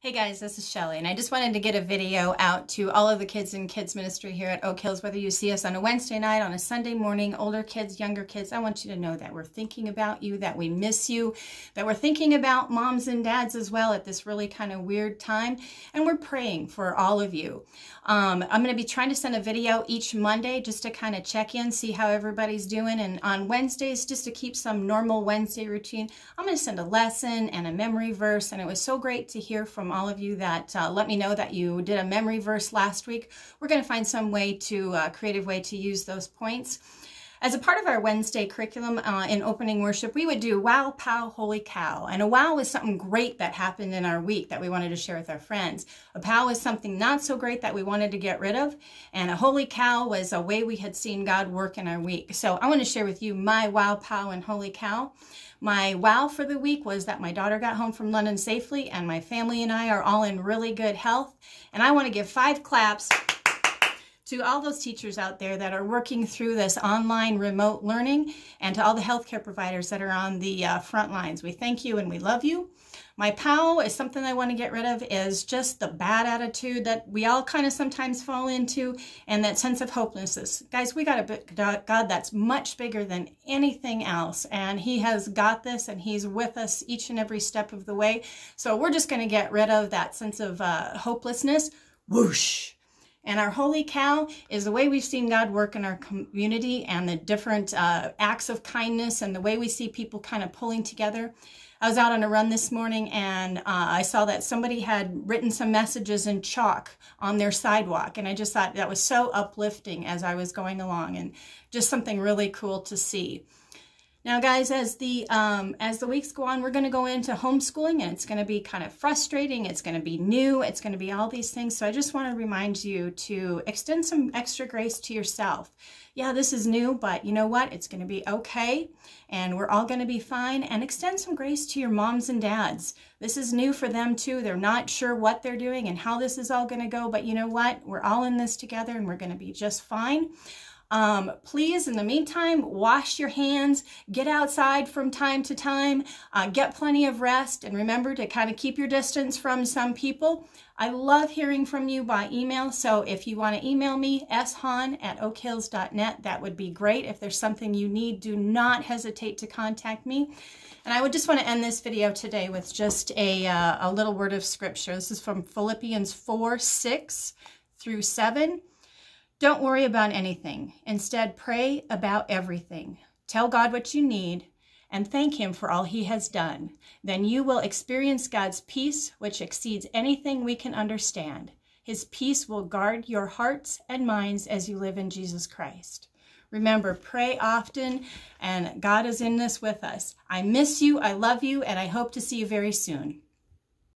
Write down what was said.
Hey guys, this is Shelly, and I just wanted to get a video out to all of the kids in kids ministry here at Oak Hills, whether you see us on a Wednesday night, on a Sunday morning, older kids, younger kids, I want you to know that we're thinking about you, that we miss you, that we're thinking about moms and dads as well at this really kind of weird time, and we're praying for all of you. Um, I'm going to be trying to send a video each Monday just to kind of check in, see how everybody's doing, and on Wednesdays, just to keep some normal Wednesday routine, I'm going to send a lesson and a memory verse, and it was so great to hear from all of you that uh, let me know that you did a memory verse last week. We're going to find some way to, uh, creative way to use those points. As a part of our Wednesday curriculum uh, in opening worship, we would do Wow, Pow, Holy Cow. And a wow was something great that happened in our week that we wanted to share with our friends. A pow was something not so great that we wanted to get rid of. And a holy cow was a way we had seen God work in our week. So I want to share with you my wow, pow, and holy cow. My wow for the week was that my daughter got home from London safely and my family and I are all in really good health. And I want to give five claps to all those teachers out there that are working through this online remote learning and to all the healthcare providers that are on the uh, front lines. We thank you and we love you. My POW is something I want to get rid of is just the bad attitude that we all kind of sometimes fall into and that sense of hopelessness. Guys, we got a God that's much bigger than anything else and he has got this and he's with us each and every step of the way. So we're just going to get rid of that sense of uh, hopelessness. Whoosh! And our holy cow is the way we've seen God work in our community and the different uh, acts of kindness and the way we see people kind of pulling together. I was out on a run this morning and uh, I saw that somebody had written some messages in chalk on their sidewalk. And I just thought that was so uplifting as I was going along and just something really cool to see. Now, guys, as the um, as the weeks go on, we're going to go into homeschooling, and it's going to be kind of frustrating. It's going to be new. It's going to be all these things. So I just want to remind you to extend some extra grace to yourself. Yeah, this is new, but you know what? It's going to be okay, and we're all going to be fine. And extend some grace to your moms and dads. This is new for them too. They're not sure what they're doing and how this is all going to go, but you know what? We're all in this together, and we're going to be just fine. Um, please, in the meantime, wash your hands, get outside from time to time, uh, get plenty of rest, and remember to kind of keep your distance from some people. I love hearing from you by email, so if you want to email me, shahn at oakhills.net, that would be great. If there's something you need, do not hesitate to contact me. And I would just want to end this video today with just a, uh, a little word of scripture. This is from Philippians 4, 6 through 7. Don't worry about anything. Instead, pray about everything. Tell God what you need and thank Him for all He has done. Then you will experience God's peace, which exceeds anything we can understand. His peace will guard your hearts and minds as you live in Jesus Christ. Remember, pray often, and God is in this with us. I miss you, I love you, and I hope to see you very soon.